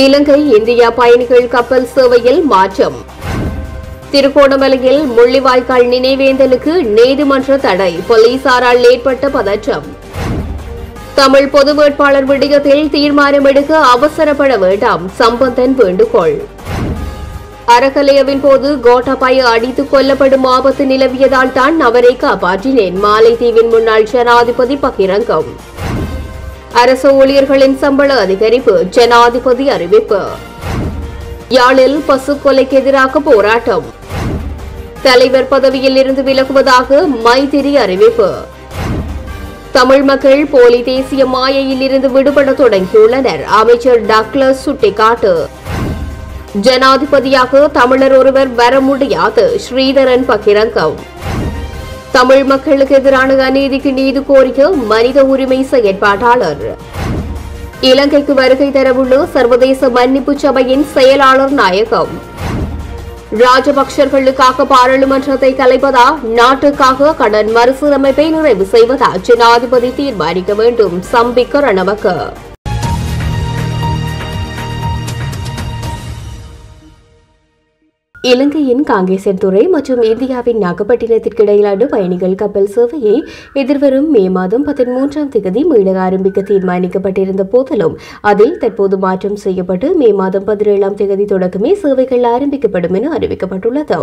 இலங்கை India பயணிகள் கப்பல் சேவையில் மாற்றம். திருகோணமலையில் முள்ளிவாய்க்கால் நினைவேந்தலுக்கு நீதிமன்ற தடை போலீசாரால் ஏற்பட்ட பதற்றம். தமிழ் பொது வேட்பாளர் விடயத்தில் தீர்மானம் எடுக்க அவசரப்பட வேண்டாம் சம்பந்தன் வேண்டுகோள். அறக்கலையவின் போது கோட்டாபாய அடித்துக் கொல்லப்படும் ஆபத்து நிலவியதால் தான் அவரை காப்பாற்றினேன் மாலைதீவின் முன்னாள் ஜனாதிபதி பகிரங்கம். அரசு ஊழியர்களின் சம்பள அதிகரிப்பு ஜனாதிபதி அறிவிப்பு. யாழில் பசு கொலைக்கு எதிராக போராட்டம். தலைவர் பதவியில் இருந்து விலகுவதாக மைத்திரி அறிவிப்பு. தமிழ் மக்கள் போலி தேசிய மாயையில் இருந்து விடுபட தொடங்கியுள்ளனர் அமைச்சர் டக்ளஸ் சுட்டிக்காட்டு. ஜனாதிபதியாக தமிழர் ஒருவர் வர முடியாது ஸ்ரீதரன் பகிரங்கம். தமிழ் மக்களுக்கு எதிரான அநீதிக்கு நீதி கோரிய மனித உரிமை செயற்பாட்டாளர். இலங்கைக்கு வருகை தரவுள்ள சர்வதேச மன்னிப்பு சபையின் செயலாளர் நாயகம். ராஜபக்சர்களுக்காக பாராளுமன்றத்தை கலைப்பதா நாட்டுக்காக கடன் மறுசீரமைப்பை நிறைவு செய்வதா ஜனாதிபதி தீர்மானிக்க வேண்டும். சம்பிக்க ரணவக்க இலங்கையின் காங்கேசன் துறை மற்றும் இந்தியாவின் நாகப்பட்டினத்திற்கு இடையிலான பயணிகள் கப்பல் சேவையை எதிர்வரும் மே மாதம் பதிமூன்றாம் தேதி மீள ஆரம்பிக்க தீர்மானிக்கப்பட்டிருந்த போதிலும் அதில் தற்போது மாற்றம் செய்யப்பட்டு மே மாதம் பதினேழாம் தேதி தொடக்கமே சேவைகள் ஆரம்பிக்கப்படும் என அறிவிக்கப்பட்டுள்ளது.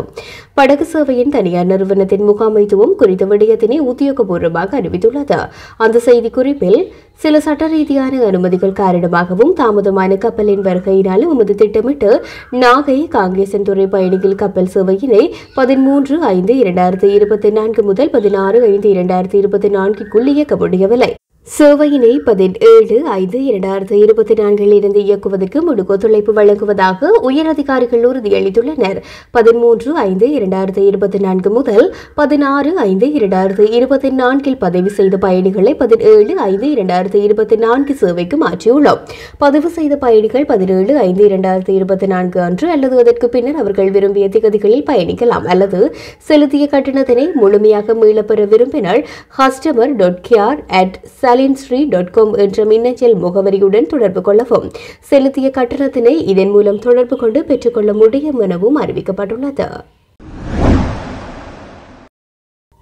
படகு சேவையின் தனியார் நிறுவனத்தின் முகாமைத்துவம் குறித்த விடயத்தினை உத்தியோகபூர்வமாக அறிவித்துள்ளது. அந்த செய்திக்குறிப்பில் சில சட்ட ரீதியான அனுமதிகள் காரணமாகவும் தாமதமான கப்பலின் வருகையினால் உமது திட்டமிட்டு நாகை காங்கேசன் துறை பயணிகள் கப்பல் சேவையினை பதிமூன்று ஐந்து இரண்டாயிரத்தி இருபத்தி நான்கு முதல் பதினாறு ஐந்து இரண்டாயிரத்தி இருபத்தி நான்குக்குள் இயக்க முடியவில்லை. சேவையினை பதினேழு ஐந்து இரண்டாயிரத்து இருபத்தி நான்கில் இருந்து இயக்குவதற்கு முழு ஒத்துழைப்பு வழங்குவதாக உயரதிகாரிகள் உறுதியளித்துள்ளனர் பதிமூன்று ஐந்து இரண்டாயிரத்தி இருபத்தி நான்கு முதல் பதினாறு ஐந்து இரண்டாயிரத்து இருபத்தி நான்கில் பதிவு செய்த பயணிகளை பதினேழு ஐந்து இரண்டாயிரத்தி இருபத்தி நான்கு சேவைக்கு மாற்றியுள்ளோம். பதிவு செய்த பயணிகள் பதினேழு ஐந்து இரண்டாயிரத்தி இருபத்தி நான்கு அன்று அல்லது அதற்கு பின்னர் அவர்கள் விரும்பிய திகதிகளில் பயணிக்கலாம் அல்லது செலுத்திய கட்டணத்தினை முழுமையாக மீளப்பெற விரும்பினால் கஸ்டமர் டாட் கேர் அட் சலின்ஸ்ரீ டாட் காம் என்ற மின்னஞ்சல் முகவரியுடன் தொடர்பு கொள்ளவும் செலுத்திய கட்டணத்தினை இதன் மூலம் தொடர்பு கொண்டு பெற்றுக்கொள்ள முடியும் எனவும் அறிவிக்கப்பட்டுள்ளது.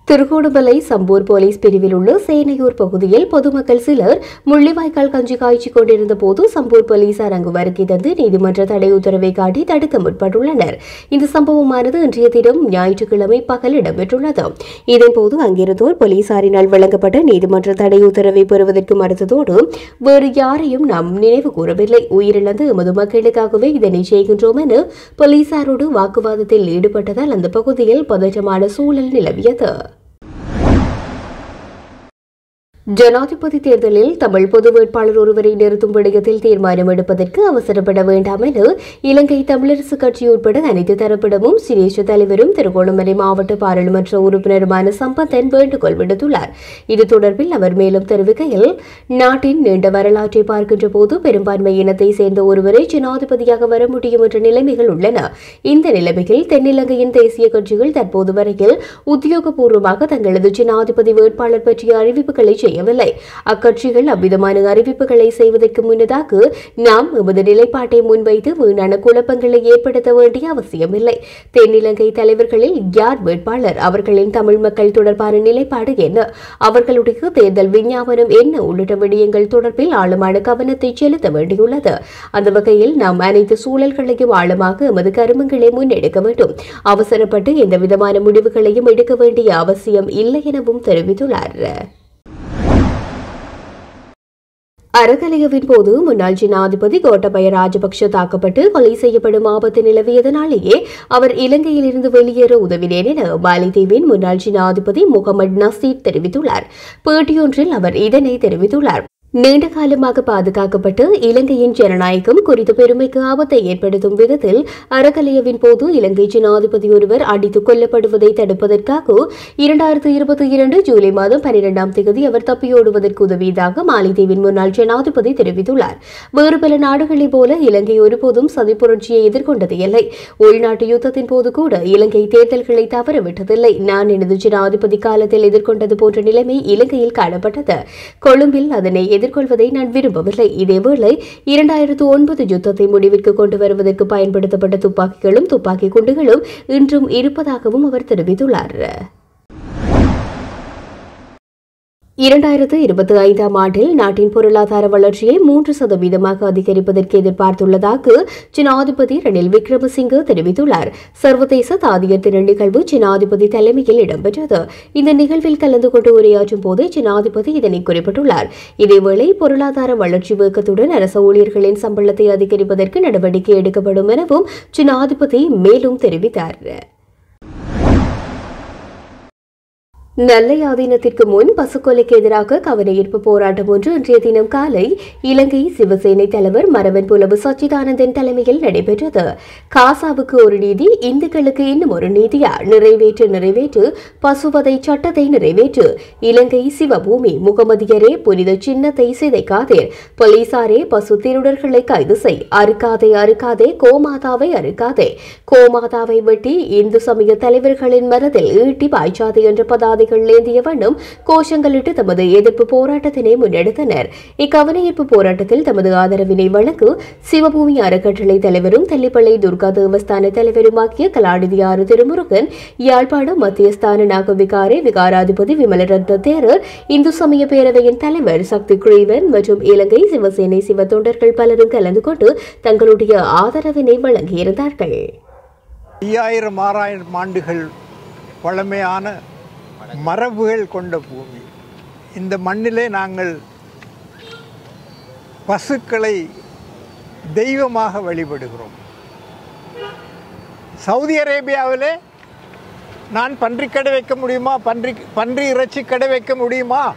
திருகோணமலை சம்பூர் போலீஸ் பிரிவில் உள்ள சேனையூர் பகுதியில் பொதுமக்கள் சிலர் முள்ளிவாய்க்கால் கஞ்சி காய்ச்சி கொண்டிருந்த போது சம்பூர் போலீசார் அங்கு வருகை தந்து நீதிமன்ற தடை உத்தரவை காட்டி தடுக்க முற்பட்டுள்ளனர். இந்த சம்பவமானது இன்றைய தினம் ஞாயிற்றுக்கிழமை பகல் இடம்பெற்றுள்ளது. இதன்போது அங்கிருந்தோர் போலீசாரினால் வழங்கப்பட்ட நீதிமன்ற தடை உத்தரவை பெறுவதற்கு மறுத்ததோடு வேறு யாரையும் நாம் நினைவு கூறவில்லை. உயிரிழந்து எமது மக்களுக்காகவே இதனை செய்கின்றோம் என போலீசாரோடு வாக்குவாதத்தில் ஈடுபட்டதால் அந்த பகுதியில் பதற்றமான சூழல் நிலவியது. ஜனாதிபதி தேர்தலில் தமிழ் பொது வேட்பாளர் ஒருவரை நிறுத்தும் விடயத்தில் தீர்மானம் எடுப்பதற்கு அவசரப்பட வேண்டாம் என இலங்கை தமிழரசு கட்சி உட்பட அனைத்து தரப்பிடமும் சிரேஷ்ட தலைவரும் திருகோணமலை மாவட்ட பாராளுமன்ற உறுப்பினருமான சம்பந்தன் வேண்டுகோள் விடுத்துள்ளார். இது தொடர்பில் அவர் மேலும் தெரிவிக்கையில் நாட்டின் நீண்ட வரலாற்றை பார்க்கின்ற போது பெரும்பான்மை இனத்தை சேர்ந்த ஒருவரை ஜனாதிபதியாக வர முடியும் என்ற நிலைமைகள் உள்ளன. இந்த நிலைமையில் தென்னிலங்கையின் தேசிய கட்சிகள் தற்போது வரையில் உத்தியோகபூர்வமாக தங்களது ஜனாதிபதி வேட்பாளர் பற்றிய அறிவிப்புகளை செய்யவில்லை. அக்கட்சிகள் அவ்விதமான அறிவிப்புகளை செய்வதற்கு முன்னதாக நாம் எமது நிலைப்பாட்டை முன்வைத்து வீணான குழப்பங்களை ஏற்படுத்த வேண்டிய அவசியமில்லை. தென்னிலங்கை தலைவர்களில் யார் வேட்பாளர்? அவர்களின் தமிழ் மக்கள் தொடர்பான நிலைப்பாடு என்ன? அவர்களுடைய தேர்தல் விஞ்ஞாபனம் என்ன? உள்ளிட்ட விடயங்கள் தொடர்பில் ஆழமான கவனத்தை செலுத்த வேண்டியுள்ளது. அந்த வகையில் நாம் அனைத்து சூழல்களையும் ஆழமாக எமது கருமங்களை முன்னெடுக்க வேண்டும். அவசரப்பட்டு எந்த விதமான முடிவுகளையும் எடுக்க வேண்டிய அவசியம் இல்லை எனவும் தெரிவித்துள்ளார். அறகலையவின் போது முன்னாள் ஜனாதிபதி கோட்டபய ராஜபக்ஷ தாக்கப்பட்டு கொலை செய்யப்படும் ஆபத்து நிலவியதனாலேயே அவர் இலங்கையிலிருந்து வெளியேற உதவினேன் என மாலைதீவின் முன்னாள் ஜனாதிபதி முகமது நசீத் தெரிவித்துள்ளார். பேட்டியொன்றில் அவர் இதனை தெரிவித்துள்ளார். நீண்ட காலமாக பாதுகாக்கப்பட்டு இலங்கையின் ஜனநாயகம் குறித்த பெருமைக்கு ஆபத்தை ஏற்படுத்தும் விதத்தில் அறக்கலையவின் போது இலங்கை ஜனாதிபதி ஒருவர் அடித்துக் கொல்லப்படுவதை தடுப்பதற்காக இரண்டாயிரத்தி இருபத்தி இரண்டு ஜூலை மாதம் பனிரெண்டாம் தேதி அவர் தப்பியோடுவதற்கு உதவியதாக மாலைதீவின் முன்னாள் ஜனாதிபதி தெரிவித்துள்ளார். வேறு பல நாடுகளைப் போல இலங்கை ஒருபோதும் சதிப்புரட்சியை எதிர்கொண்டது இல்லை. உள்நாட்டு யுத்தத்தின் போது கூட இலங்கை தேர்தல்களை தவறவிட்டதில்லை நான் எனது ஜனாதிபதி காலத்தில் எதிர்கொண்டது போன்ற நிலைமை இலங்கையில் காணப்பட்டது. கொழும்பில் அதனை எதிர்கொள்வதை நான் விரும்பவில்லை. இதேவேளை இரண்டாயிரத்து ஒன்பது யுத்தத்தை முடிவிற்கு கொண்டு வருவதற்கு பயன்படுத்தப்பட்ட துப்பாக்கிகளும் துப்பாக்கி குண்டுகளும் இன்றும் இருப்பதாகவும் அவர் தெரிவித்துள்ளார். இரண்டாயிரத்து இருபத்தி ஐந்தாம் ஆண்டில் நாட்டின் பொருளாதார வளர்ச்சியை மூன்று சதவீதமாக அதிகரிப்பதற்கு எதிர்பார்த்துள்ளதாக ஜனாதிபதி ரணில் விக்ரமசிங்கே தெரிவித்துள்ளார். சர்வதேச தாதியர் தின நிகழ்வு ஜனாதிபதி தலைமையில் இடம்பெற்றது. இந்த நிகழ்வில் கலந்து கொண்டு உரையாற்றும் போது ஜனாதிபதி இதனை குறிப்பிட்டுள்ளார். இதேவேளை பொருளாதார வளர்ச்சி வேகத்துடன் அரசு ஊழியர்களின் சம்பளத்தை அதிகரிப்பதற்கு நடவடிக்கை எடுக்கப்படும் எனவும் ஜனாதிபதி மேலும் தெரிவித்தார் நல்லையாதீனத்திற்கு முன் பசுக்கொலைக்கு எதிராக கவனஈர்ப்பு போராட்டம் ஒன்று இன்றைய தினம் காலை இலங்கை சிவசேனை தலைவர் மரவன் புலவு சச்சிதானந்தன் தலைமையில் நடைபெற்றது. காசாவுக்கு ஒரு நீதி இந்துக்களுக்கு இன்னும் ஒரு நீதியா? நிறைவேற்று நிறைவேற்று. பசுவதை சட்டத்தை நிறைவேற்று. இலங்கை சிவபூமி முகமதியரே புனித சின்னத்தை சிதைக்காதீர் போலீசாரே பசு திருடர்களை கைது செய். அறுக்காதே அறுக்காதே. கோமாதாவை அறுக்காதே. கோமாதாவை வெட்டி இந்து சமய தலைவர்களின் மனதில் ஈட்டி பாய்ச்சாதே என்ற பதாதை பதாதைகள் ஏந்திய வண்ணம் கோஷங்களிட்டு தமது எதிர்ப்பு போராட்டத்தினை முன்னெடுத்தனர். இக்கவனஈர்ப்பு போராட்டத்தில் தமது ஆதரவினை வழங்கு சிவபூமி அறக்கட்டளை தலைவரும் தெல்லிப்பள்ளி துர்கா தேவஸ்தான தலைவருமாகிய கலாநிதியாறு திருமுருகன் யாழ்ப்பாணம் மத்தியஸ்தான நாகவிகாரை விகாராதிபதி விமலரத்ன தேரர் இந்து சமய பேரவையின் தலைவர் சக்தி குழிவன் மற்றும் இலங்கை சிவசேனை சிவ தொண்டர்கள் பலரும் கலந்து கொண்டு தங்களுடைய ஆதரவினை வழங்கியிருந்தார்கள். ஐயாயிரம் ஆறாயிரம் ஆண்டுகள் பழமையான மரபுகள் கொண்ட பூமி. இந்த மண்ணிலே நாங்கள் பசுக்களை தெய்வமாக வழிபடுகிறோம். சவுதி அரேபியாவிலே நான் பன்றி கடை வைக்க முடியுமா? பன்றி பன்றி இறைச்சி கடை வைக்க முடியுமா?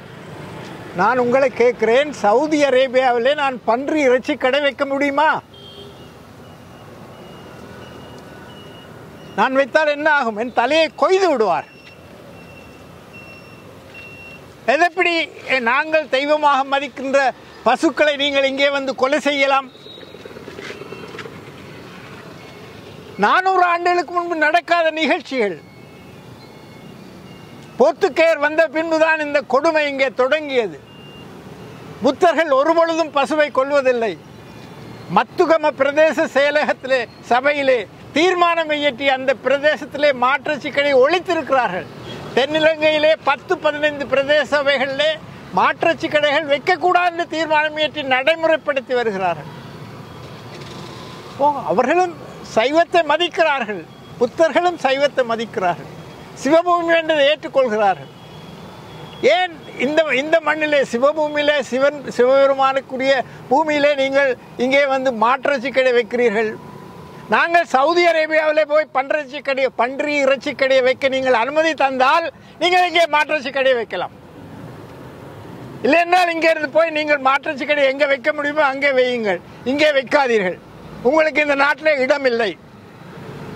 நான் உங்களை கேட்குறேன் சவுதி அரேபியாவிலே நான் பன்றி இறைச்சி கடை வைக்க முடியுமா? நான் வைத்தால் என்ன ஆகும்? என் தலையை கொய்து விடுவார். எதப்படி நாங்கள் தெய்வமாக மதிக்கின்ற பசுக்களை நீங்கள் இங்கே வந்து கொலை செய்யலாம்? நானூறு ஆண்டுகளுக்கு முன்பு நடக்காத நிகழ்ச்சிகள். போர்த்துக்கேயர் வந்த பின்புதான் இந்த கொடுமை இங்கே தொடங்கியது. புத்தர்கள் ஒருபொழுதும் பசுவை கொல்வதில்லை. மத்துகம பிரதேச செயலகத்திலே சபையிலே தீர்மானம் இயற்றி அந்த பிரதேசத்திலே மாற்றுச்சி ஒழித்திருக்கிறார்கள். தென்னிலங்கையிலே பத்து பதினைந்து பிரதேச சபைகளிலே மாற்றச்சி கடைகள் வைக்கக்கூடாது தீர்மானம் இயற்றி நடைமுறைப்படுத்தி வருகிறார்கள். அவர்களும் சைவத்தை மதிக்கிறார்கள். புத்தர்களும் சைவத்தை மதிக்கிறார்கள். சிவபூமி என்றதை ஏற்றுக்கொள்கிறார்கள். ஏன் இந்த இந்த மண்ணிலே சிவபூமியிலே சிவன் சிவபெருமானுக்குரிய பூமியிலே நீங்கள் இங்கே வந்து மாற்றச்சி கடை வைக்கிறீர்கள்? நாங்கள் சவுதி அரேபியாவிலே போய் பன்றச்சி கடை பன்றி இறைச்சி கடையை வைக்க நீங்கள் அனுமதி தந்தால் நீங்கள் இங்கே மாற்றச்சி கடையை வைக்கலாம். இல்லைன்றால் இங்கே இருந்து போய் நீங்கள் மாற்றச்சி கடையை எங்கே வைக்க முடியுமோ அங்கே வையுங்கள். இங்கே வைக்காதீர்கள். உங்களுக்கு இந்த நாட்டில் இடம் இல்லை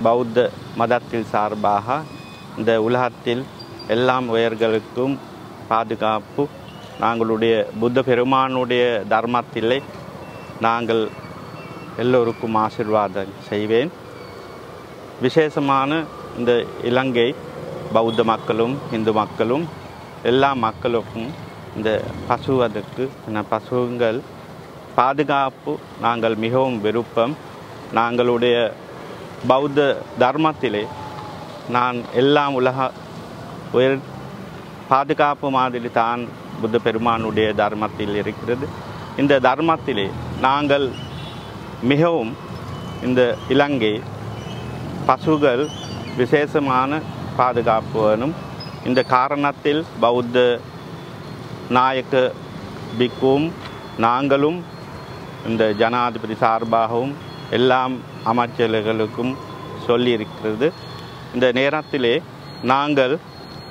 பௌத்த மதத்தில் சார்பாக இந்த உலகத்தில் எல்லாம் உயர்களுக்கும் பாதுகாப்பு நாங்களுடைய புத்த பெருமானுடைய தர்மத்திலே நாங்கள் எல்லோருக்கும் ஆசிர்வாதம் செய்வேன். விசேஷமான இந்த இலங்கை பௌத்த மக்களும் இந்து மக்களும் எல்லா மக்களுக்கும் இந்த பசுவதற்கு பசுங்கள் பாதுகாப்பு நாங்கள் மிகவும் விருப்பம். நாங்களுடைய பௌத்த தர்மத்திலே நான் எல்லாம் உலக உயர் பாதுகாப்பு மாதிரி தான் புத்த பெருமானுடைய தர்மத்தில் இருக்கிறது. இந்த தர்மத்திலே நாங்கள் மிகவும் இந்த இலங்கை பசுகள் விசேஷமான பாதுகாப்பு வேணும் இந்த காரணத்தில் பௌத்த நாயக்க பிக்கும் நாங்களும் இந்த ஜனாதிபதி சார்பாகவும் எல்லாம் அமைச்சர்களுக்கும் சொல்லியிருக்கிறது. இந்த நேரத்திலே நாங்கள்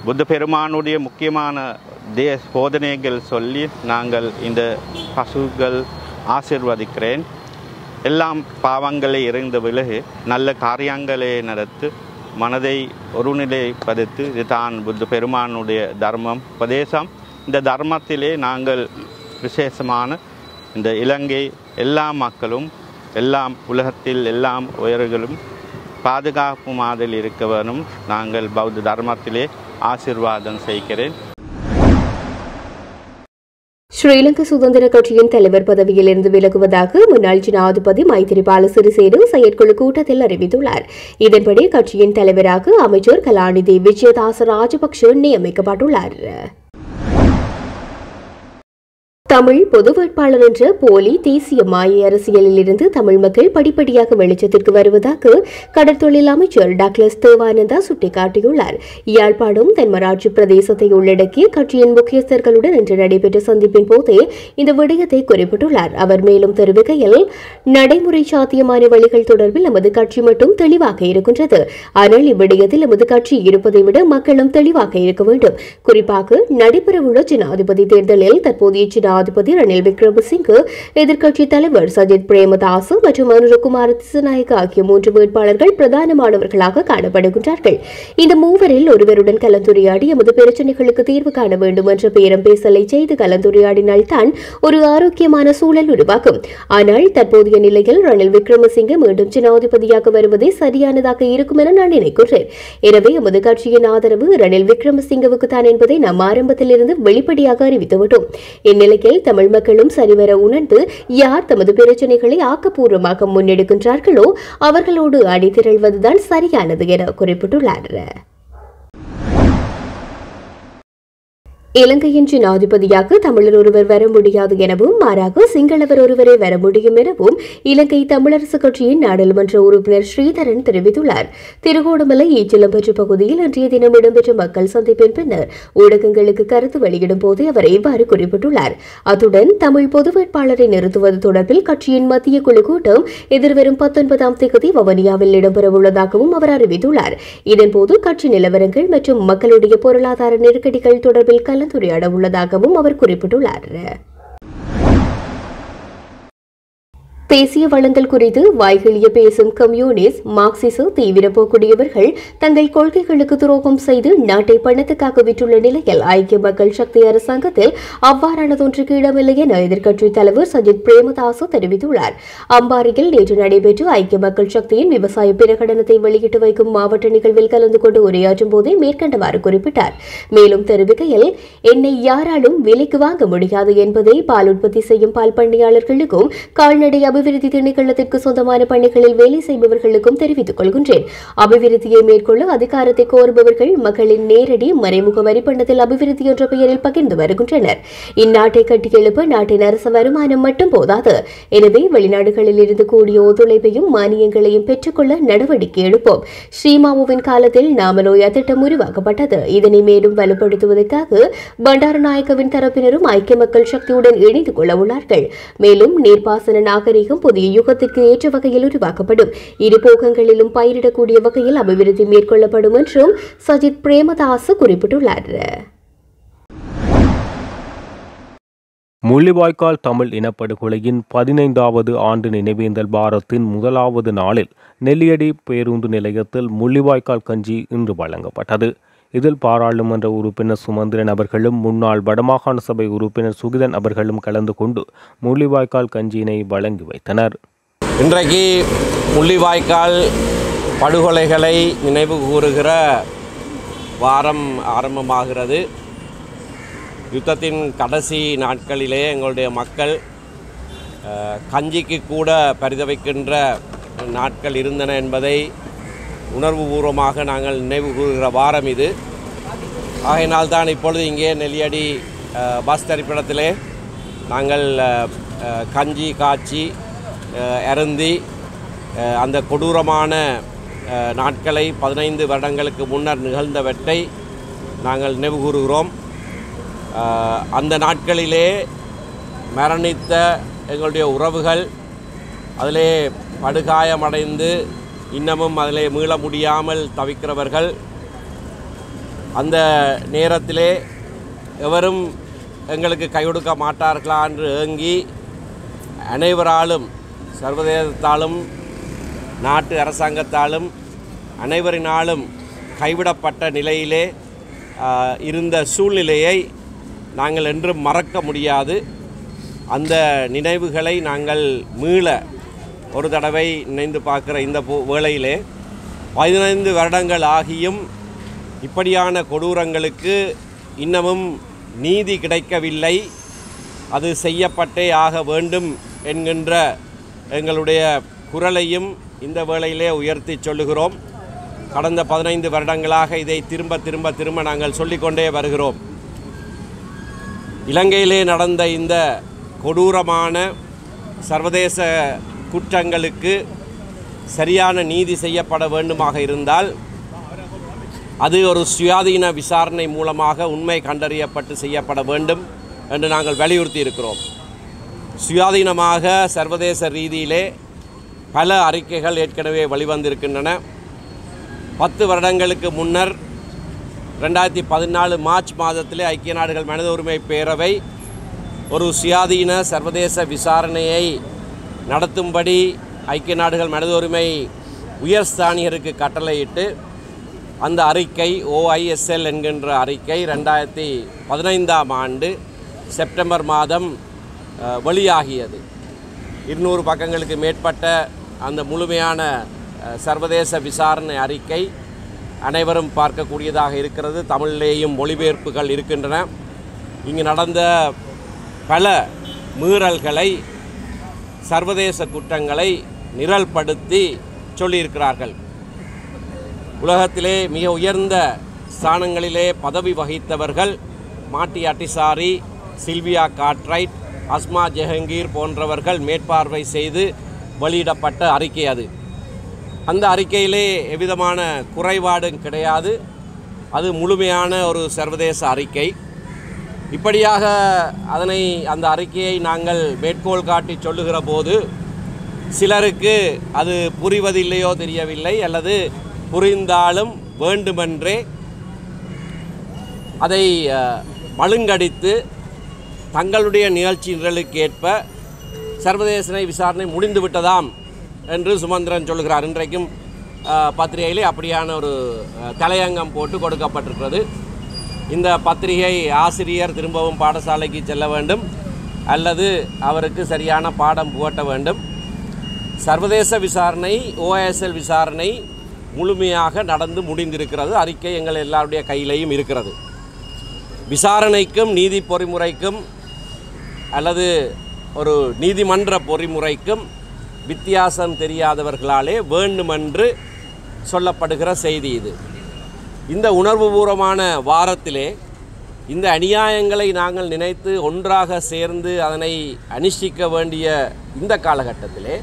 புத்த பெருமானுடைய முக்கியமான தே போதனைகள் சொல்லி நாங்கள் இந்த பசுகள் ஆசிர்வதிக்கிறேன். எல்லாம் பாவங்களை இறைந்த விலகு நல்ல காரியங்களை நடத்து மனதை ஒருநிலைப்படுத்தி. இது தான் புத்த பெருமானுடைய தர்மம் உபதேசம். இந்த தர்மத்திலே நாங்கள் விசேஷமான இந்த இலங்கை எல்லா மக்களும் எல்லாம் உலகத்தில் எல்லாம் உயர்களும் பாதுகாப்பு மாதிரி இருக்க வேணும் நாங்கள் பௌத்த தர்மத்திலே ஆசிர்வாதம் செய்கிறேன். ஸ்ரீலங்கா சுதந்திர கட்சியின் தலைவர் பதவியிலிருந்து விலகுவதாக முன்னாள் ஜனாதிபதி மைத்திரிபால சிறிசேன செயற்குழு கூட்டத்தில் அறிவித்துள்ளார். இதன்படி கட்சியின் தலைவராக அமைச்சர் கலாநிதி விஜயதாச ராஜபக்ஷ நியமிக்கப்பட்டுள்ளார். தமிழ் பொது வேட்பாளர் என்ற போலி தேசிய மாய அரசியலில் இருந்து தமிழ் மக்கள் படிப்படியாக வெளிச்சத்திற்கு வருவதாக கடற்தொழில் அமைச்சர் டாக்லஸ் தேவானந்தா சுட்டிக்காட்டியுள்ளார். யாழ்ப்பாணம் தென்மராட்சி பிரதேசத்தை உள்ளடக்கிய கட்சியின் முக்கியஸ்தர்களுடன் இன்று நடைபெற்ற சந்திப்பின் போதே இந்த விடயத்தை குறிப்பிட்டுள்ளார். அவர் மேலும் தெரிவிக்கையில் நடைமுறை சாத்தியமான வழிகள் தொடர்பில் நமது கட்சி மட்டும் தெளிவாக இருக்கின்றது. ஆனால் இவ்விடயத்தில் நமது கட்சி இருப்பதை விட மக்களும் தெளிவாக இருக்க வேண்டும். குறிப்பாக நடைபெறவுள்ள ஜனாதிபதி தேர்தலில் தற்போதைய ஜனாதிபதி ஜனாதிபதி ரணில் விக்ரமசிங்கு எதிர்க்கட்சித் தலைவர் சஜித் பிரேமதாசு மற்றும் அனுரகுமார் திசநாயக்க ஆகிய மூன்று வேட்பாளர்கள் பிரதானமானவர்களாக காணப்படுகின்றார்கள். இந்த மூவரில் ஒருவருடன் கலந்துரையாடி எமது பிரச்சனைகளுக்கு தீர்வு காண வேண்டும் என்ற பேரம் பேசலை செய்து கலந்துரையாடினால்தான் ஒரு ஆரோக்கியமான சூழல் உருவாகும். ஆனால் தற்போதைய நிலையில் ரணில் விக்ரமசிங்கே மீண்டும் ஜனாதிபதியாக வருவதே சரியானதாக இருக்கும் என நான் நினைக்கிறேன் எனவே எமது கட்சியின் ஆதரவு ரணில் விக்ரமசிங்கவுக்கு தான் என்பதை நாம் ஆரம்பத்தில் இருந்து வெளிப்படையாக அறிவித்துவிட்டோம். இந்நிலையில் தமிழ் மக்களும் சரிவர உணர்ந்து யார் தமது பிரச்சனைகளை ஆக்கப்பூர்வமாக முன்னெடுக்கின்றார்களோ அவர்களோடு அணிதிரள்வதுதான் சரியானது என குறிப்பிட்டுள்ளார். இலங்கையின் ஜனாதிபதியாக தமிழர் ஒருவர் வர முடியாது எனவும் மாறாக சிங்களவர் ஒருவரே வர முடியும் எனவும் இலங்கை தமிழரசு கட்சியின் நாடாளுமன்ற உறுப்பினர் ஸ்ரீதரன் தெரிவித்துள்ளார். திருகோணமலை ஈச்சலம்பற்று பகுதியில் அன்றைய தினம் இடம்பெற்ற மக்கள் சந்திப்பின் பின்னர் ஊடகங்களுக்கு கருத்து வெளியிடும் போது அவர் இவ்வாறு குறிப்பிட்டுள்ளார். அத்துடன் தமிழ் பொது வேட்பாளரை நிறுத்துவது தொடர்பில் கட்சியின் மத்திய குழு கூட்டம் எதிர்வரும் பத்தொன்பதாம் தேதி வவனியாவில் இடம்பெறவுள்ளதாகவும் அவர் அறிவித்துள்ளார். இதன்போது கட்சி நிலவரங்கள் மற்றும் மக்களுடைய பொருளாதார நெருக்கடிகள் தொடர்பில் கலந்துரையாட உள்ளதாகவும் அவர் குறிப்பிட்டுள்ளார். தேசிய வளங்கள் குறித்து வாய்கிழிய பேசும் கம்யூனிஸ்ட் மார்க்சிச தீவிர போக்குடையவர்கள் தங்கள் கொள்கைகளுக்கு துரோகம் செய்து நாட்டை பணத்துக்காக விற்றுள்ள நிலையில் ஐக்கிய மக்கள் சக்தி அரசாங்கத்தில் அவ்வாறானதொன்றுக்கு இடமில்லை என எதிர்க்கட்சித் தலைவர் சஜித் பிரேமதாசு தெரிவித்துள்ளார். அம்பாரியில் நேற்று நடைபெற்ற ஐக்கிய மக்கள் சக்தியின் விவசாய பிரகடனத்தை வெளியிட்டு வைக்கும் மாவட்ட நிகழ்வில் கலந்து கொண்டு உரையாற்றும் போதே மேற்கண்டவாறு குறிப்பிட்டார். மேலும் தெரிவிக்கையில் என்னை யாராலும் விலைக்கு வாங்க முடியாது என்பதை பால் உற்பத்தி செய்யும் பால் பண்ணையாளர்களுக்கும் கால்நடை அபிவிருத்தி திணைக்களத்திற்கு சொந்தமான பணிகளில் வேலை செய்பவர்களுக்கும் தெரிவித்துக் கொள்கின்றேன். அபிவிருத்தியை மேற்கொள்ள அதிகாரத்தை கோருபவர்கள் மக்களின் நேரடி மறைமுக வரிப்பணத்தில் அபிவிருத்தி என்ற பெயரில் பகிர்ந்து வருகின்றனர். இந்நாட்டை கட்டியெழுப்ப நாட்டின் அரசு வருமானம் மட்டும் போதாது. எனவே வெளிநாடுகளில் இருந்து கூடிய ஒத்துழைப்பையும் மானியங்களையும் பெற்றுக்கொள்ள நடவடிக்கை எடுப்போம். ஸ்ரீமாவுவின் காலத்தில் நாமலோயா திட்டம் உருவாக்கப்பட்டது. இதனை மேலும் வலுப்படுத்துவதற்காக பண்டாரநாயக்கவின் தரப்பினரும் ஐக்கிய மக்கள் சக்தியுடன் இணைந்து கொள்ள உள்ளார்கள். மேலும் நீர்ப்பாசன நாகரிக நாகரிகம் புதிய யுகத்திற்கு ஏற்ற வகையில் உருவாக்கப்படும். இரு போகங்களிலும் பயிரிடக்கூடிய வகையில் அபிவிருத்தி மேற்கொள்ளப்படும் என்றும் சஜித் பிரேமதாஸ் குறிப்பிட்டுள்ளார். முள்ளிவாய்க்கால் தமிழ் இனப்படுகொலையின் பதினைந்தாவது ஆண்டு நினைவேந்தல் வாரத்தின் முதலாவது நாளில் நெல்லியடி பேருந்து நிலையத்தில் முள்ளிவாய்க்கால் கஞ்சி இன்று வழங்கப்பட்டது. இதில் பாராளுமன்ற உறுப்பினர் சுமந்திரன் அவர்களும் முன்னாள் வடமாகாண சபை உறுப்பினர் சுகிதன் அவர்களும் கலந்து கொண்டு முள்ளிவாய்க்கால் கஞ்சியினை வழங்கி வைத்தனர். இன்றைக்கு முள்ளிவாய்க்கால் படுகொலைகளை நினைவு கூறுகிற வாரம் ஆரம்பமாகிறது. யுத்தத்தின் கடைசி நாட்களிலே எங்களுடைய மக்கள் கஞ்சிக்கு கூட பரிதவிக்கின்ற நாட்கள் இருந்தன என்பதை உணர்வுபூர்வமாக நாங்கள் நினைவு கூறுகிற வாரம் இது. ஆகையினால் தான் இப்பொழுது இங்கே நெல்லியடி பஸ் தரிப்பிடத்திலே நாங்கள் கஞ்சி காய்ச்சி இறந்தி அருந்தி அந்த கொடூரமான நாட்களை பதினைந்து வருடங்களுக்கு முன்னர் நிகழ்ந்தவற்றை நாங்கள் நினைவு கூறுகிறோம். அந்த நாட்களிலே மரணித்த எங்களுடைய உறவுகள் அதிலே படுகாயமடைந்து இன்னமும் அதிலே மீள முடியாமல் தவிக்கிறவர்கள் அந்த நேரத்திலே எவரும் எங்களுக்கு கையொடுக்க மாட்டார்களா என்று ஏங்கி அனைவராலும் சர்வதேசத்தாலும் நாட்டு அரசாங்கத்தாலும் அனைவரினாலும் கைவிடப்பட்ட நிலையிலே இருந்த சூழ்நிலையை நாங்கள் என்றும் மறக்க முடியாது. அந்த நினைவுகளை நாங்கள் மீள ஒரு தடவை நினைந்து பார்க்குற இந்த போ- வேளையிலே பதினைந்து வருடங்கள் ஆகியும் இப்படியான கொடூரங்களுக்கு இன்னமும் நீதி கிடைக்கவில்லை. அது செய்யப்பட்டே ஆக வேண்டும் என்கின்ற எங்களுடைய குரலையும் இந்த வேளையிலே உயர்த்தி சொல்லுகிறோம். கடந்த பதினைந்து வருடங்களாக இதை திரும்ப திரும்ப திரும்ப நாங்கள் சொல்லிக்கொண்டே வருகிறோம். இலங்கையிலே நடந்த இந்த கொடூரமான சர்வதேச குற்றங்களுக்கு சரியான நீதி செய்யப்பட வேண்டுமாக இருந்தால் அது ஒரு சுயாதீன விசாரணை மூலமாக உண்மை கண்டறியப்பட்டு செய்யப்பட வேண்டும் என்று நாங்கள் வலியுறுத்தி இருக்கிறோம். சுயாதீனமாக சர்வதேச ரீதியிலே பல அறிக்கைகள் ஏற்கனவே வெளிவந்திருக்கின்றன. பத்து வருடங்களுக்கு முன்னர் ரெண்டாயிரத்தி பதினாலு மார்ச் மாதத்திலே ஐக்கிய நாடுகள் மனித உரிமை பேரவை ஒரு சுயாதீன சர்வதேச விசாரணையை நடத்தும்படி ஐக்கிய நாடுகள் மனித உரிமை உயர் ஸ்தானிகருக்கு கட்டளையிட்டு அந்த அறிக்கை ஓஐஎஸ்எல் என்கின்ற அறிக்கை ரெண்டாயிரத்தி பதினைந்தாம் ஆண்டு செப்டம்பர் மாதம் வெளியாகியது. இருநூறு பக்கங்களுக்கு மேற்பட்ட அந்த முழுமையான சர்வதேச விசாரணை அறிக்கை அனைவரும் பார்க்கக்கூடியதாக இருக்கிறது. தமிழிலேயும் மொழிபெயர்ப்புகள் இருக்கின்றன. இங்கு நடந்த பல மீறல்களை சர்வதேச குற்றங்களை நிரல்படுத்தி சொல்லியிருக்கிறார்கள். உலகத்திலே மிக உயர்ந்த ஸ்தானங்களிலே பதவி வகித்தவர்கள் Martti Ahtisaari Silvia Cartwright Asma Jahangir போன்றவர்கள் மேற்பார்வை செய்து வெளியிடப்பட்ட அறிக்கை அது. அந்த அறிக்கையிலே எவ்விதமான குறைபாடும் கிடையாது. அது முழுமையான ஒரு சர்வதேச அறிக்கை. இப்படியாக அதனை அந்த அறிக்கையை நாங்கள் மேற்கோள் காட்டி சொல்லுகிற போது சிலருக்கு அது புரிவதில்லையோ தெரியவில்லை அல்லது புரிந்தாலும் வேண்டுமென்றே அதை மழுங்கடித்து தங்களுடைய நிகழ்ச்சி நிரலுக்கேற்ப சர்வதேச விசாரணை முடிந்து விட்டதாம் என்று சுமந்திரன் சொல்கிறார். இன்றைக்கும் பத்திரிகையிலே அப்படியான ஒரு தலையங்கம் போட்டு கொடுக்கப்பட்டிருக்கிறது. இந்த பத்திரிகை ஆசிரியர் திரும்பவும் பாடசாலைக்கு செல்ல வேண்டும். அல்லது அவருக்கு சரியான பாடம் புகட்ட வேண்டும். சர்வதேச விசாரணை ஓஎஸ்எல் விசாரணை முழுமையாக நடந்து முடிந்திருக்கிறது. அறிக்கை எங்கள் எல்லாருடைய கையிலையும் இருக்கிறது. விசாரணைக்கும் நீதி பொறிமுறைக்கும் அல்லது ஒரு நீதிமன்ற பொறிமுறைக்கும் வித்தியாசம் தெரியாதவர்களாலே வேண்டுமென்று சொல்லப்படுகிற செய்தி இது. இந்த உணர்வுபூர்வமான வாரத்திலே இந்த அநியாயங்களை நாங்கள் நினைத்து ஒன்றாக சேர்ந்து அதனை அனுஷ்டிக்க வேண்டிய இந்த காலகட்டத்திலே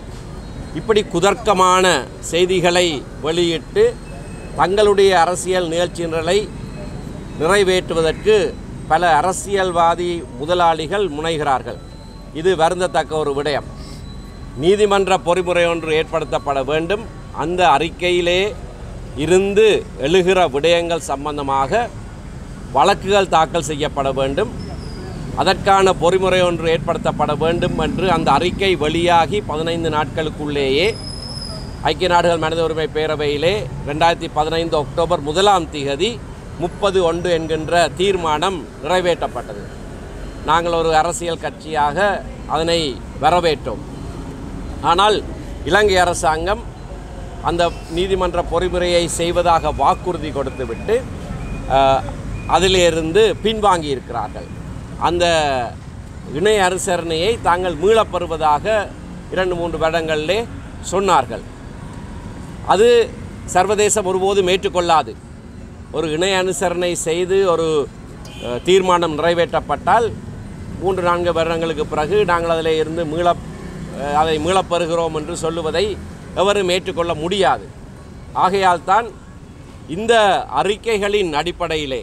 இப்படி குதர்க்கமான செய்திகளை வெளியிட்டு தங்களுடைய அரசியல் நிகழ்ச்சிகளை நிறைவேற்றுவதற்கு பல அரசியல்வாதி முதலாளிகள் முனைகிறார்கள். இது வருந்தத்தக்க ஒரு விடயம். நீதிமன்ற பொறிமுறை ஒன்று ஏற்படுத்தப்பட வேண்டும். அந்த அறிக்கையிலே இருந்து எழுகிற விடயங்கள் சம்பந்தமாக வழக்குகள் தாக்கல் செய்யப்பட வேண்டும். அதற்கான பொறிமுறை ஒன்று ஏற்படுத்தப்பட வேண்டும் என்று அந்த அறிக்கை வெளியாகி பதினைந்து நாட்களுக்குள்ளேயே ஐக்கிய நாடுகள் மனித உரிமை பேரவையிலே ரெண்டாயிரத்தி பதினைந்து அக்டோபர் முதலாம் திகதி முப்பது ஒன்று என்கின்ற தீர்மானம் நிறைவேற்றப்பட்டது. நாங்கள் ஒரு அரசியல் கட்சியாக அதனை வரவேற்றோம். ஆனால் இலங்கை அரசாங்கம் அந்த நீதிமன்ற பொறிமுறையை செய்வதாக வாக்குறுதி கொடுத்துவிட்டு அதிலிருந்து பின்வாங்கி இருக்கிறார்கள் அந்த இணை அனுசரணையை தாங்கள் மீளப்பெறுவதாக இரண்டு மூன்று வருடங்களிலே சொன்னார்கள். அது சர்வதேசம் ஒருபோதும் ஏற்றுக்கொள்ளாது. ஒரு இணை அனுசரணை செய்து ஒரு தீர்மானம் நிறைவேற்றப்பட்டால் மூன்று நான்கு வருடங்களுக்கு பிறகு நாங்கள் அதில் இருந்து மீள அதை மீளப்பெறுகிறோம் என்று சொல்லுவதை எவரும் ஏற்றுக்கொள்ள முடியாது. ஆகையால் தான் இந்த அறிக்கைகளின் அடிப்படையிலே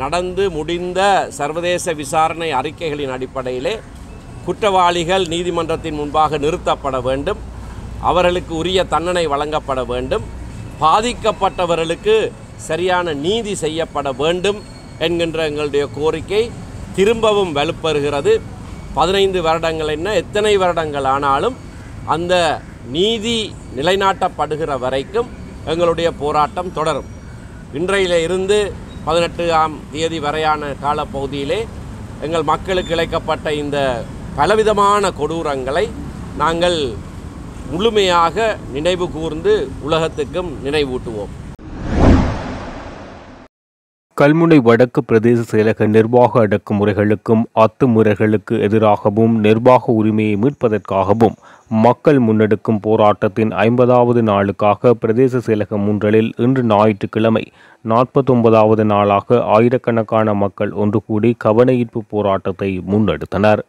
நடந்து முடிந்த சர்வதேச விசாரணை அறிக்கைகளின் அடிப்படையிலே குற்றவாளிகள் நீதிமன்றத்தின் முன்பாக நிறுத்தப்பட வேண்டும் அவர்களுக்கு உரிய தண்டனை வழங்கப்பட வேண்டும் பாதிக்கப்பட்டவர்களுக்கு சரியான நீதி செய்யப்பட வேண்டும் என்கின்ற எங்களுடைய கோரிக்கை திரும்பவும் வலுப்பெறுகிறது. பதினைந்து வருடங்கள் என்ன எத்தனை வருடங்கள் ஆனாலும் அந்த நீதி நிலைநாட்டப்படுகிற வரைக்கும் எங்களுடைய போராட்டம் தொடரும். இன்றையில இருந்து பதினெட்டாம் தேதி வரையான காலப்பகுதியிலே எங்கள் மக்களுக்கு இழைக்கப்பட்ட இந்த பலவிதமான கொடூரங்களை நாங்கள் முழுமையாக நினைவு கூர்ந்து உலகத்துக்கும் நினைவூட்டுவோம். கல்முனை வடக்கு பிரதேச செயலக நிர்வாக அடக்குமுறைகளுக்கும் அத்துமுறைகளுக்கு எதிராகவும் நிர்வாக உரிமையை மீட்பதற்காகவும் மக்கள் முன்னெடுக்கும் போராட்டத்தின் ஐம்பதாவது நாளுக்காக பிரதேச செயலகம் முன்றலில் இன்று ஞாயிற்றுக்கிழமை நாற்பத்தொன்பதாவது நாளாக ஆயிரக்கணக்கான மக்கள் ஒன்று கூடி கவனஈர்ப்பு போராட்டத்தை முன்னெடுத்தனர்.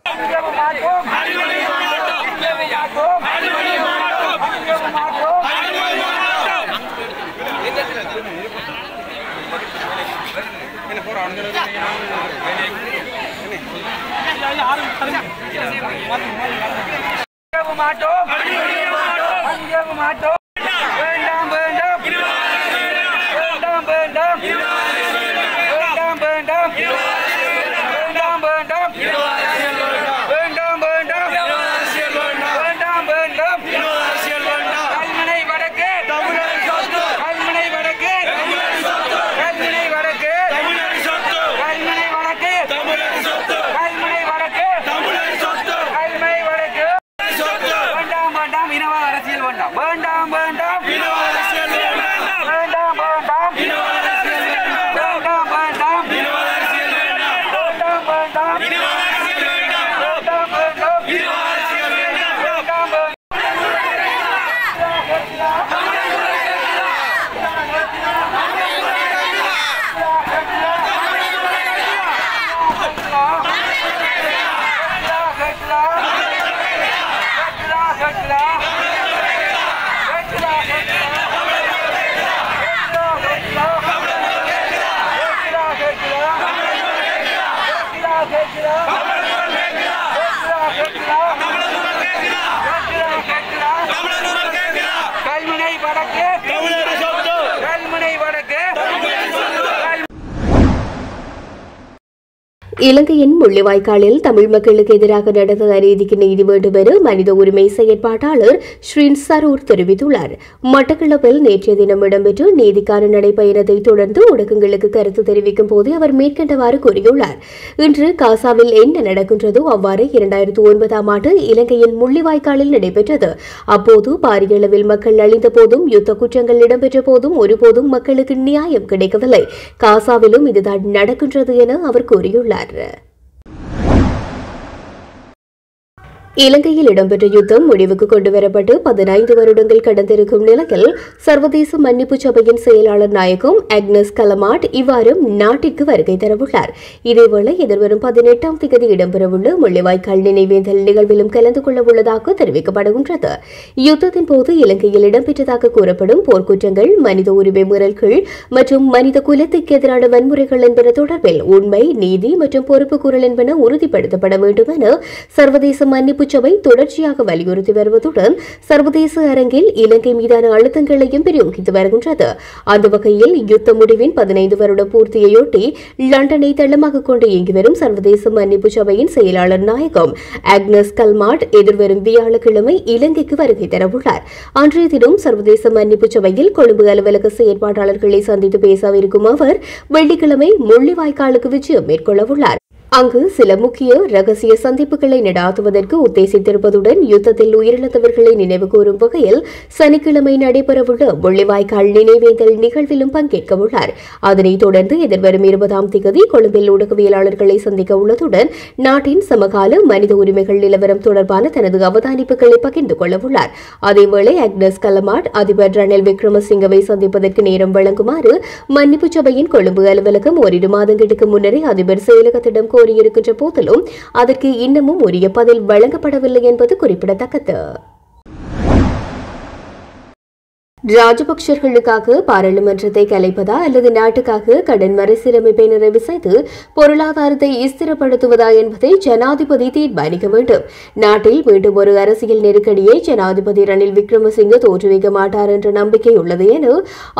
மாட்டோம் அஞ்சவும் மாட்டோம் வேண்டாம் வேண்டாம் வேண்டாம் இலங்கையின் முள்ளிவாய்க்காலில் தமிழ் மக்களுக்கு எதிராக நடந்த அநீதிக்கு நீதி வேண்டும் என மனித உரிமை செயற்பாட்டாளர் ஸ்ரீன் சரூர் தெரிவித்துள்ளார். மட்டக்களப்பில் நேற்றைய தினம் இடம்பெற்ற நீதிக்கான நடைபயணத்தை தொடர்ந்து ஊடகங்களுக்கு கருத்து தெரிவிக்கும் போது அவர் மேற்கண்டவாறு கூறியுள்ளார். இன்று காசாவில் என்ன நடக்கின்றதோ அவ்வாறு இரண்டாயிரத்தி ஒன்பதாம் ஆண்டு இலங்கையின் முள்ளிவாய்க்காலில் நடைபெற்றது. அப்போது பாரிய அளவில் மக்கள் அழிந்த போதும் யுத்த குற்றங்கள் இடம்பெற்ற போதும் ஒருபோதும் மக்களுக்கு நியாயம் கிடைக்கவில்லை. காசாவிலும் இதுதான் நடக்கின்றது என அவர் கூறியுள்ளார். It. இலங்கையில் இடம்பெற்ற யுத்தம் முடிவுக்கு கொண்டுவரப்பட்டு பதினைந்து வருடங்கள் கடந்திருக்கும் நிலையில் சர்வதேச மன்னிப்பு சபையின் செயலாளர் நாயகம் அக்னஸ் கலமாட் இவ்வாறு நாட்டிற்கு வருகை தரவுள்ளார். இதேவேளை எதிர்வரும் பதினெட்டாம் தேதி இடம்பெறவுள்ள முள்ளிவாய்க்கால் நினைவேந்தல் நிகழ்விலும் கலந்து கொள்ள உள்ளதாக தெரிவிக்கப்படுகின்றது. யுத்தத்தின் போது இலங்கையில் இடம்பெற்றதாக கூறப்படும் போர்க்குற்றங்கள் மனித உரிமை மீறல்கள் மற்றும் மனித குலத்துக்கு எதிரான வன்முறைகள் என்பன தொடர்பில் உண்மை நீதி மற்றும் பொறுப்பு கூறல் என்பன உறுதிப்படுத்தப்பட வேண்டும் என சர்வதேச மன்னிப்பு சபை தொடர்ச்சியாக வலியுறுத்தி வருவதுடன் சர்வதேச அரங்கில் இலங்கை மீதான அழுத்தங்களையும் பிரயோகித்து வருகின்றது. அந்த வகையில் யுத்த முடிவின் பதினைந்து வருட பூர்த்தியையொட்டி லண்டனை தளமாக கொண்டு இயங்கி வரும் சர்வதேச மன்னிப்பு சபையின் செயலாளர் நாயகம் அக்னஸ் கல்மாட் எதிர்வரும் வியாழக்கிழமை இலங்கைக்கு வருகை தரவுள்ளார். அன்றைய தினம் சர்வதேச மன்னிப்பு சபையில் கொழும்பு அலுவலக செயற்பாட்டாளர்களை சந்தித்து பேசவிருக்கும் அவர் வெள்ளிக்கிழமை முள்ளிவாய்க்காலுக்கு விஜயம் மேற்கொள்ளவுள்ளார். அங்கு சில முக்கிய ரகசிய சந்திப்புகளை நடாத்துவதற்கு உத்தேசித்திருப்பதுடன் யுத்தத்தில் உயிரிழந்தவர்களை நினைவுகூரும் வகையில் சனிக்கிழமை நடைபெறவுள்ள முள்ளிவாய்க்கால் நினைவேந்தல் நிகழ்விலும் பங்கேற்க உள்ளார். அதனைத் தொடர்ந்து எதிர்வரும் இருபதாம் திகதி கொழும்பில் ஊடகவியலாளர்களை சந்திக்க உள்ளதுடன் நாட்டின் சமகால மனித உரிமைகள் நிலவரம் தொடர்பான தனது அவதானிப்புகளை பகிர்ந்து கொள்ளவுள்ளார் அதேவேளை அக்னஸ் கலமாட் அதிபர் ரணில் விக்ரமசிங்கவை சந்திப்பதற்கு நேரம் வழங்குமாறு மன்னிப்பு சபையின் கொழும்பு அலுவலகம் ஓரிரு மாதங்களுக்கு முன்னரே அதிபர் செயலகத்திடம் கோரியிருக்கின்ற போதிலும் அதற்கு இன்னமும் உரிய பதில் வழங்கப்படவில்லை என்பது குறிப்பிடத்தக்கது. ராஜபக்சர்களுக்காக பாராளுமன்றத்தை கலைப்பதா அல்லது நாட்டுக்காக கடன் மறுசீரமைப்பை நிறைவு செய்து பொருளாதாரத்தை ஸ்திரப்படுத்துவதா என்பதை ஜனாதிபதி தீர்மானிக்க வேண்டும். நாட்டில் மீண்டும் ஒரு அரசியல் நெருக்கடியை ஜனாதிபதி ரணில் விக்ரமசிங்க தோற்றுவிக்க மாட்டார் என்ற நம்பிக்கை உள்ளது என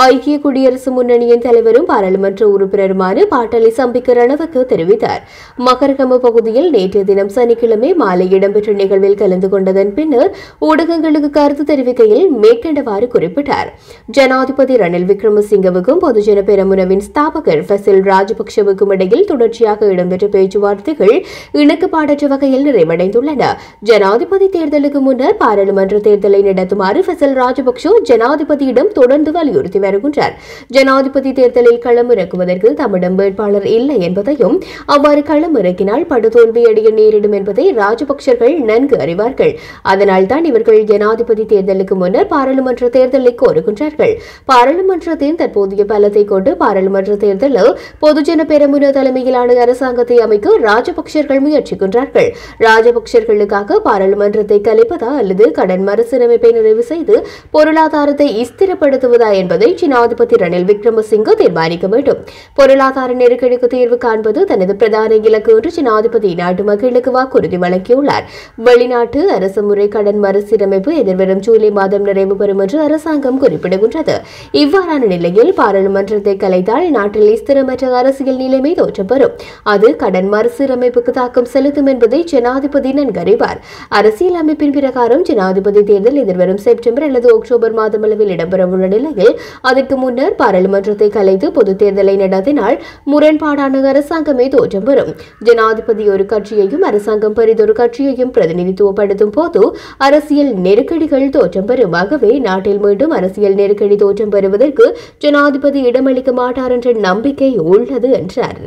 ஐக்கிய குடியரசு முன்னணியின் தலைவரும் பாராளுமன்ற உறுப்பினருமான பாட்டாளி சம்பிக்க ரணவுக்கு தெரிவித்தார். மகரகம பகுதியில் நேற்றைய தினம் சனிக்கிழமை மாலை இடம்பெற்ற நிகழ்வில் கலந்து கொண்டதன் பின்னர் ஊடகங்களுக்கு கருத்து தெரிவிக்கையில் மேற்கண்டவாறு குறிப்பிட்டார். என்றார் ஜனாதிபதி ரணில் விக்ரமசிங்கவுக்கும் பொதுஜன பெரமுனவின் ஸ்தாபகர் ஃபசில் ராஜபக்சவுக்கும் இடையில் தொடர்ச்சியாக இடம்பெற்ற பேச்சுவார்த்தைகள் இணக்கப்பாடற்ற வகையில் நிறைவடைந்துள்ளன. ஜனாதிபதி தேர்தலுக்கு முன்னர் பாராளுமன்ற தேர்தலை நடத்துமாறு ஃபசில் ராஜபக்ஷ ஜனாதிபதியிடம் தொடர்ந்து வலியுறுத்தி வருகின்றார். ஜனாதிபதி தேர்தலில் களமிறக்குவதற்கு தம்மிடம் வேட்பாளர் இல்லை என்பதையும் அவ்வாறு களமிறக்கினால் படுதோல்வியடைய நேரிடும் என்பதை ராஜபக்சர்கள் நன்கு அறிவார்கள். அதனால்தான் இவர்கள் ஜனாதிபதி தேர்தலுக்கு முன்னர் பாராளுமன்ற தேர்தலை கோருகின்றார்கள். பாராளுமன்றத்தின் தற்போதைய பலத்தை கொண்டு பாராளுமன்ற தேர்தலில் பொதுஜன பெரமுன தலைமையிலான அரசாங்கத்தை அமைக்க ராஜபக்சர்கள் முயற்சிக்கின்றார்கள். ராஜபக்சர்களுக்காக பாராளுமன்றத்தை கலைப்பதா அல்லது கடன் மறுசீரமைப்பை நிறைவு செய்து பொருளாதாரத்தை ஸ்திரப்படுத்துவதா என்பதை ஜனாதிபதி ரணில் விக்ரமசிங்க தீர்மானிக்க வேண்டும். பொருளாதார நெருக்கடிக்கு தீர்வு காண்பது தனது பிரதான இலக்கு என்று ஜனாதிபதி நாட்டு மக்களுக்கு வாக்குறுதி வழங்கியுள்ளார். வெளிநாட்டு அரசு முறை கடன் மறுசீரமைப்பு எதிர்வரும் ஜூலை மாதம் நிறைவு பெறும் என்று அரசாங்கம் குறிப்பிடுகின்றது. இவ்வாறான நிலையில் பாராளுமன்றத்தை கலைத்தால் நாட்டில் ஸ்திரமற்ற அரசியல் நிலைமை தோற்றப்பெறும். அது கடன் மறுசீரமைப்புக்கு தாக்கம் செலுத்தும் என்பதை ஜனாதிபதி நன்கறிவார். அரசியல் அமைப்பின் பிரகாரம் ஜனாதிபதி தேர்தல் எதிர்வரும் செப்டம்பர் அல்லது அக்டோபர் மாதம் அளவில் இடம்பெறவுள்ள நிலையில் அதற்கு முன்னர் பாராளுமன்றத்தை கலைத்து பொது தேர்தலை நடத்தினால் முரண்பாடான அரசாங்கமே தோற்றம் பெறும் ஜனாதிபதி ஒரு கட்சியையும் அரசாங்கம் பெரிதொரு கட்சியையும் பிரதிநிதித்துவப்படுத்தும் போது அரசியல் நெருக்கடிகள் தோற்றம் பெறும் ஆகவே நாட்டில் மீண்டும் அரசியல் நெருக்கடி தோற்றம் பெறுவதற்கு ஜனாதிபதி இடமளிக்க மாட்டார் என்ற நம்பிக்கை உள்ளது என்றார்.